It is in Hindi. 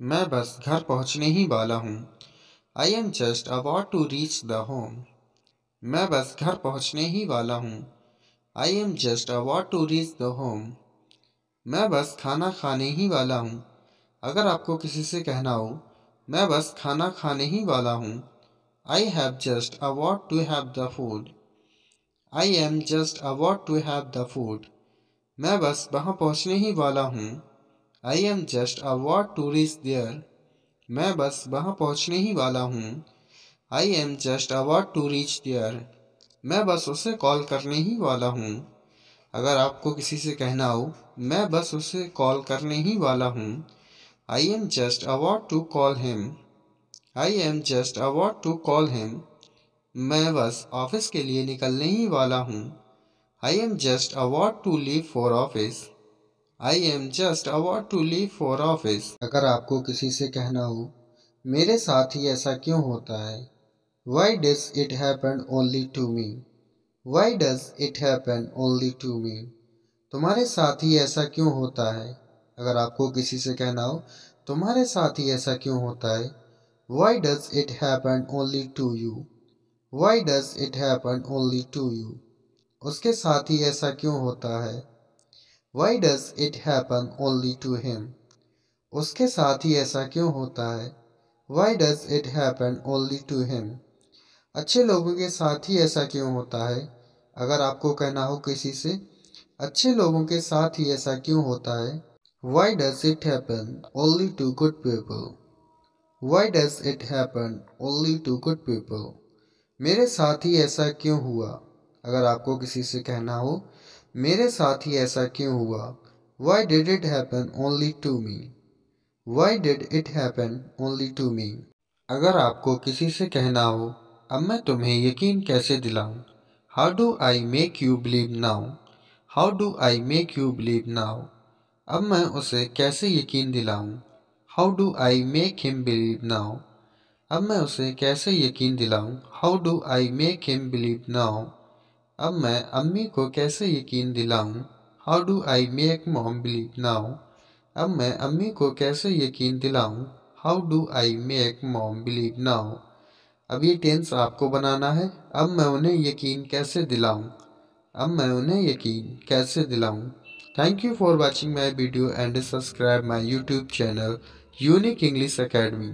मैं बस घर पहुँचने ही वाला हूँ। I am just about to reach the home मैं बस घर पहुँचने ही वाला हूँ। I am just about to reach the home मैं बस खाना खाने ही वाला हूँ। अगर आपको किसी से कहना हो, मैं बस खाना खाने ही वाला हूँ। I have just about to have the food I am just about to have the food मैं बस वहाँ पहुँचने ही वाला हूँ। I am just about to reach there मैं बस वहाँ पहुँचने ही वाला हूँ। I am just about to reach there मैं बस उसे कॉल करने ही वाला हूँ। अगर आपको किसी से कहना हो, मैं बस उसे कॉल करने ही वाला हूँ। I am just about to call him I am just about to call him मैं बस ऑफ़िस के लिए निकलने ही वाला हूँ। I am just about to leave for office I am just about to leave for office अगर आपको किसी से कहना हो, मेरे साथ ही ऐसा क्यों होता है? Why does it happen only to me why does it happen only to me तुम्हारे साथ ही ऐसा क्यों होता है? अगर आपको किसी से कहना हो, तुम्हारे साथ ही ऐसा क्यों होता है? Why does it happen only to you why does it happen only to you उसके साथ ही ऐसा क्यों होता है? Why does it happen only to him उसके साथ ही ऐसा क्यों होता है? Why does it happen only to him अच्छे लोगों के साथ ही ऐसा क्यों होता है? अगर आपको कहना हो किसी से, अच्छे लोगों के साथ ही ऐसा क्यों होता है? Why does it happen only to good people why does it happen only to good people मेरे साथ ही ऐसा क्यों हुआ? अगर आपको किसी से कहना हो मेरे साथ ही ऐसा क्यों हुआ? Why did it happen only to me why did it happen only to me अगर आपको किसी से कहना हो, अब मैं तुम्हें यकीन कैसे दिलाऊं? How do I make you believe now how do I make you believe now अब मैं उसे कैसे यकीन दिलाऊं? How do I make him believe now अब मैं उसे कैसे यकीन दिलाऊं? How do I make him believe now अब मैं अम्मी को कैसे यकीन दिलाऊं? How do I make mom believe now अब मैं अम्मी को कैसे यकीन दिलाऊं? How do I make mom believe now अब ये टेंस आपको बनाना है। अब मैं उन्हें यकीन कैसे दिलाऊं? अब मैं उन्हें यकीन कैसे दिलाऊं? Thank you for watching my video and subscribe my YouTube channel Unique English Academy